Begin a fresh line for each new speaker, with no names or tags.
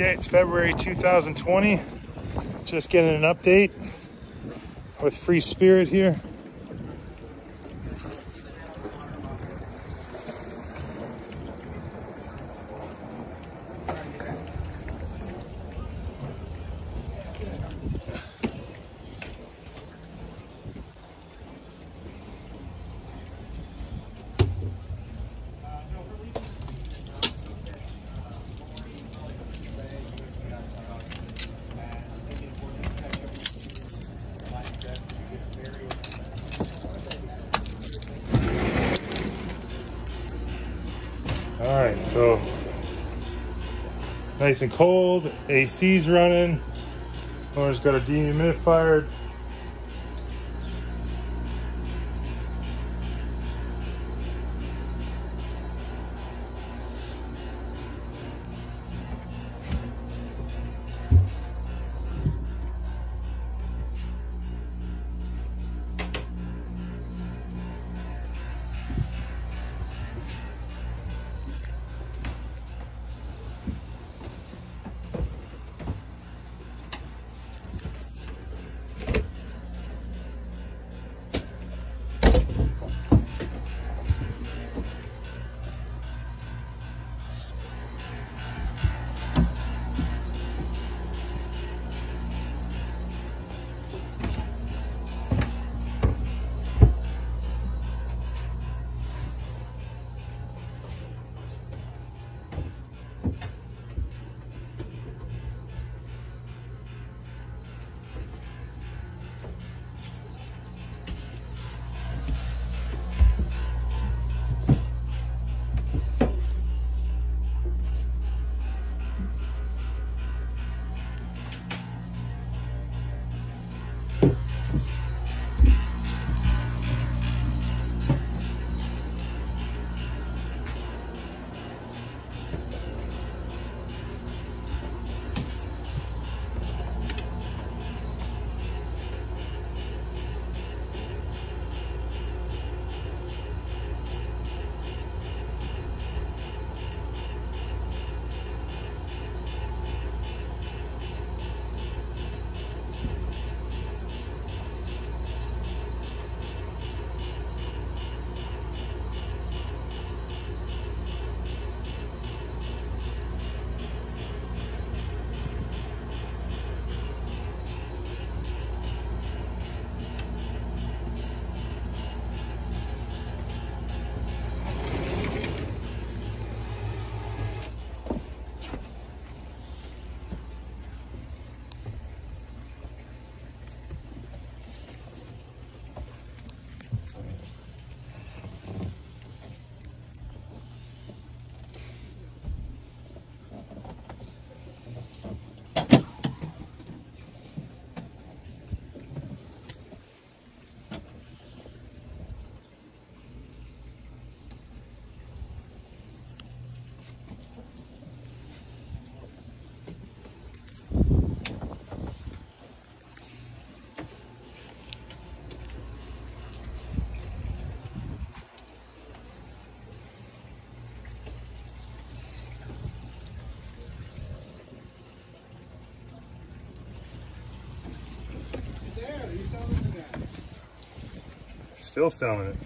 Okay, it's February 2020. Just getting an update with Free Spirit here. Right, so nice and cold. AC's running. Owner's got a dehumidifier. Still selling it.